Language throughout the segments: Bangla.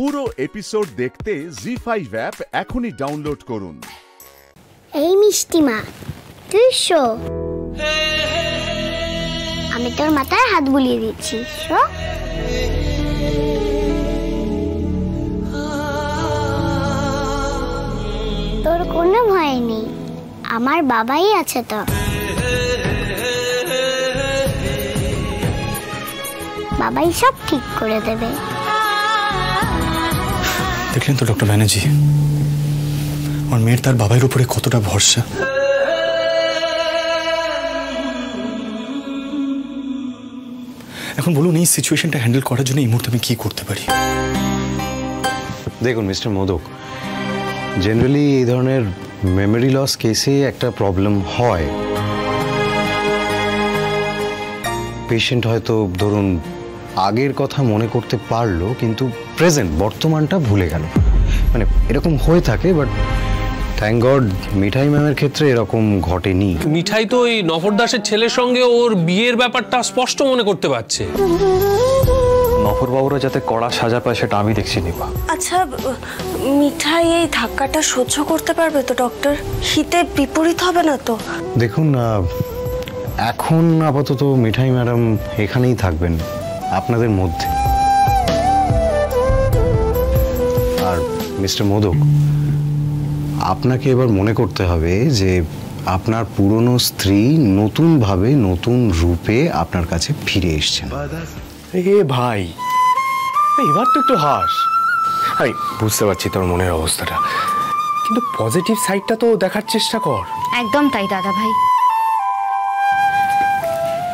পুরো এপিসোড দেখতে জি ফাইভ অ্যাপ এখনই ডাউনলোড করুন। এই মিষ্টিমা তুই শো। আমি তোর মাথায় হাত বুলিয়ে দিচ্ছি, শো। তোর কোনো ভয় নেই, আমার বাবাই আছে তো। বাবাই সব ঠিক করে দেবে। দেখলেন তো, ডক্টর ব্যানার্জি? আমার মেয়ের তার বাবার উপরে কতটা ভরসা? এখন বলুন, এই সিচুয়েশনটা হ্যান্ডেল করার জন্য এই মুহূর্তে আমি কি করতে পারি? দেখুন মিস্টার মোদক জেনারেলি এই ধরনের মেমোরি লস কেসে একটা প্রবলেম হয়। পেশেন্ট হয়তো, ধরুন, আগের কথা মনে করতে পারল, কিন্তু প্রেজেন্ট বর্তমানটা ভুলে গেল। মানে এরকম হয়ে থাকে বাট থ্যাংক গড মিঠাই ম্যামের ক্ষেত্রে এরকম ঘটেনি। মিঠাই তো ওই নফর দাসের ছেলের সঙ্গে ওর বিয়ের ব্যাপারটা স্পষ্ট মনে করতে পারছে। নফরবাবুরা যাতে কড়া সাজা পায় সেটা আমি দেখছি নিপা আচ্ছা মিঠাই এই ধাক্কাটা সহ্য করতে পারবে তো ডক্টর হিতে বিপরীত হবে না তো? দেখুন এখন আপাতত মিঠাই ম্যাডাম এখানেই থাকবেন আপনাদের মধ্যে। মিস্টার মোদক আপনাকে এবার মনে করতে হবে যে আপনার পুরনো স্ত্রী নতুনভাবে নতুন রূপে আপনার কাছে ফিরে এসছেন এ ভাই এবার তো একটু হাস। আমি বুঝতে পারছি তোর মনের অবস্থাটা। কিন্তু পজিটিভ সাইডটা তো দেখার চেষ্টা কর। একদম তাই দাদা ভাই।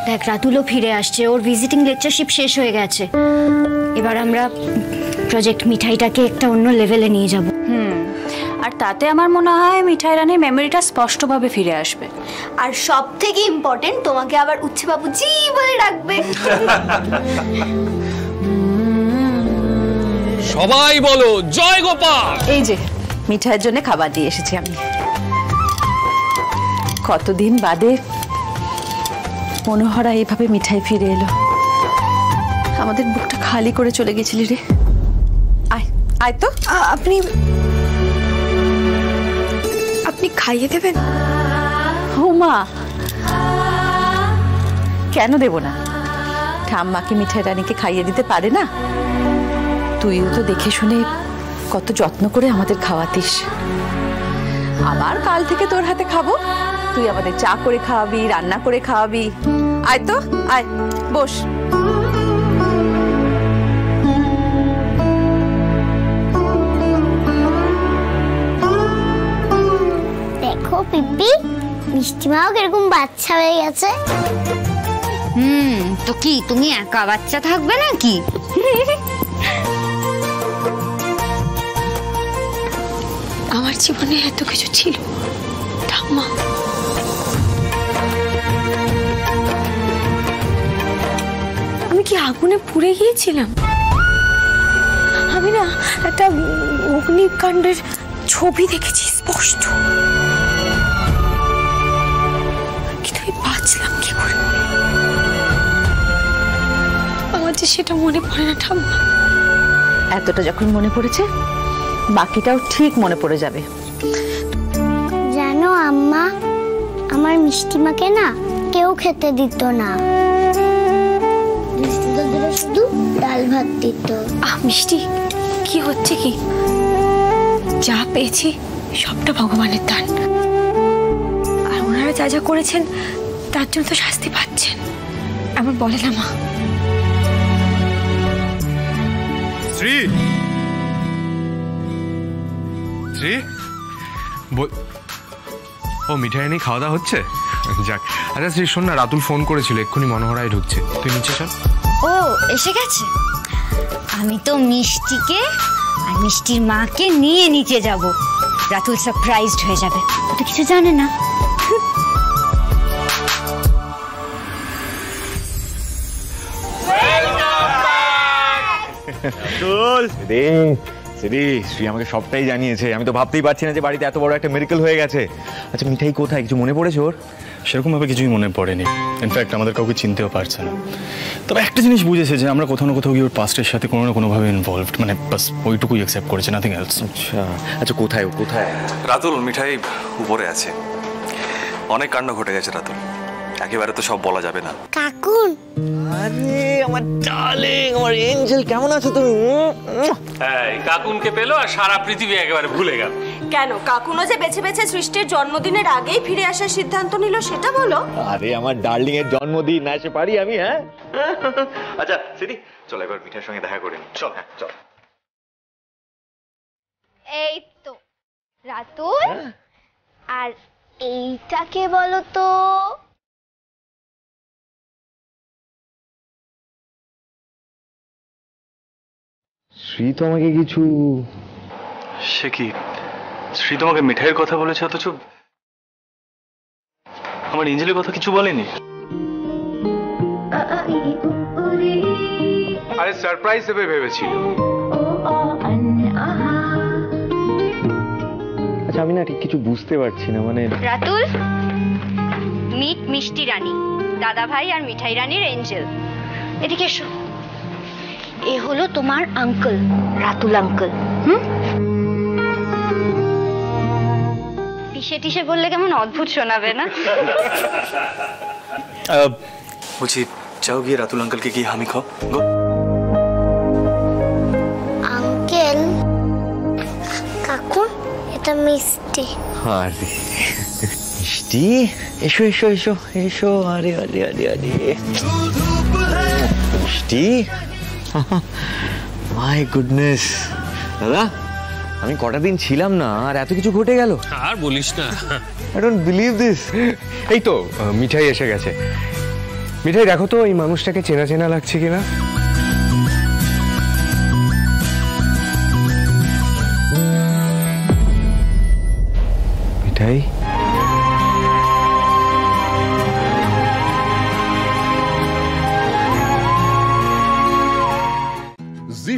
দেখ রাতুলও ফিরে আসছে ওর ভিজিটিং লেকচারশিপ শেষ হয়ে গেছে। এবার আমরা প্রজেক্ট মিঠাইটাকে একটা অন্য লেভেলে নিয়ে যাব। আর তাতে আমার মনে হয় মিঠাই রানীর মেমোরিটা স্পষ্টভাবে ফিরে আসবে। আর সব থেকে ইম্পর্টেন্ট তোমাকে আবার উচ্ছে বাবু জি বলে ডাকবে সবাই বলো জয় গোপাল! এই যে মিঠাইয়ের জন্য খাবার দিয়ে এসেছি আমি। কতদিন বাদে মনোহরা এইভাবে মিঠাই ফিরে এলো। আমাদের বুকটা খালি করে চলে গেছিলি রে। আয় তো। আপনি আপনি খাইয়ে দেবেন? মা। কেন দেব না? ঠাম্মাকে মিঠাই রানীকে খাইয়ে দিতে পারে না? তুইও তো দেখে শুনে কত যত্ন করে আমাদের খাওয়াতিস। আবার কাল থেকে তোর হাতে খাব। তুই আমাদের চা করে খাওয়াবি রান্না করে খাওয়াবি। আয় তো আয় বস। মিষ্টিমাও কীরকম বাচ্চা হয়ে গেছে। হুম তো কি তুমি একা বাচ্চা থাকবে নাকি? আমার জীবনে এত কিছু ছিল। ঠাম্মা আমি কি আগুনে পুড়ে গিয়েছিলাম? আমি না একটা অগ্নিকাণ্ডের ছবি দেখেছি স্পষ্ট। বাঁচলাম কি করে? আমার যে সেটা মনে পড়ে না ঠাম্মা। এতটা যখন মনে পড়েছে বাকিটাও ঠিক মনে পড়ে যাবে। জানো আম্মা আমার মিষ্টিমাকে না কেউ খেতে দিত না। শুধু ডাল ভাত দিত। আহ মিষ্টি কি হচ্ছে কি? যা পেয়েছি সবটা ভগবানের দান। আর ওনারা যা যা করেছেন তার জন্য তো শাস্তি পাচ্ছেন। এমন বলে না মা। শ্রী! শ্রী! ও মিঠাই নিয়ে খাওয়া দাওয়া হচ্ছে? যাক। আচ্ছা শ্রী শোন না রাতুল ফোন করেছিল এক্ষুনি মনোহরায় ঢুকছে। তুই নিচে চল। ও এসে গেছে? আমি তো মিষ্টিকে আর মিষ্টির মাকে নিয়ে নিচে যাব। রাতুল সারপ্রাইজড হয়ে যাবে। ও তো কিছু জানে না। শ্রী আমাকে সবটাই জানিয়েছে। আমি তো ভাবতেই পারছি না যে বাড়িতে এত বড় একটা মেডিকেল হয়ে গেছে। আচ্ছা মিঠাই কোথায়? কিছু মনে পড়েছে ওর? সেরকমভাবে কিছুই মনে পড়েনি। ইনফ্যাক্ট আমাদের কাউকে চিনতেও পারছে না। তবে একটা জিনিস বুঝেছে যে আমরা কোথাও না কোথাও গিয়ে ওর পাস্টের সাথে কোনো না কোনোভাবে ইনভলভড মানে বাস ওইটুকুই অ্যাকসেপ্ট করেছে নাথিং এলস আচ্ছা আচ্ছা কোথায় ও কোথায়? রাতুল মিঠাই উপরে আছে। অনেক কাণ্ড ঘটে গেছে রাতুল। একেবারে তো সব বলা যাবে না। কাকুন। আরে আমার ডার্লিং আমার এঞ্জেল কেমন আছো তুমি? এই কাকুনকে পেল আর সারা পৃথিবী একেবারে ভুলে গেল। কেন কাকুনো যে বেছে বেছে সৃষ্টির জন্মদিনের আগেই ফিরে আসার সিদ্ধান্ত নিল সেটা বলো। আরে আমার ডার্লিং এর জন্মদিন না এসে পারি আমি হ্যাঁ? আচ্ছা সিদি চল একবার মিঠার সঙ্গে দেখা করে নি। চল হ্যাঁ চল। এই তো রাতুল। আর এইটাকে বলো তো শ্রী তো আমাকে কিছু সে কি? শ্রী তোমাকে মিঠাইয়ের কথা বলেছে অথচ আমার এঞ্জেলের কথা কিছু বলেনি? আরে সারপ্রাইজ দেবে ভেবেছিল। আচ্ছা আমি না ঠিক কিছু বুঝতে পারছি না মানে রাতুল মিট মিষ্টি রানী দাদা ভাই আর মিঠাই রানীর এঞ্জেল এদিকে এসো। এ হলো তোমার আঙ্কল রাতুল আঙ্কল হুম? পিসে টিসে বললে কেমন অদ্ভুত শোনাবে না? বলছি যাও গিয়ে রাতুল আঙ্কেলকে গিয়ে হামি খাও। গো। আঙ্কেল কাকুন এটা মিষ্টি। আরে মিষ্টি? এসো এসো এসো এসো আরে আরে আরে আরে। মিষ্টি? মাই গুডনেস দাদা আমি কটা দিন ছিলাম না আর এত কিছু ঘটে গেল। আর বলিস না। আই ডোন্ট বিলিভ দিস এই তো মিঠাই এসে গেছে। মিঠাই দেখো তো এই মানুষটাকে চেনা চেনা লাগছে কিনা? মিঠাই?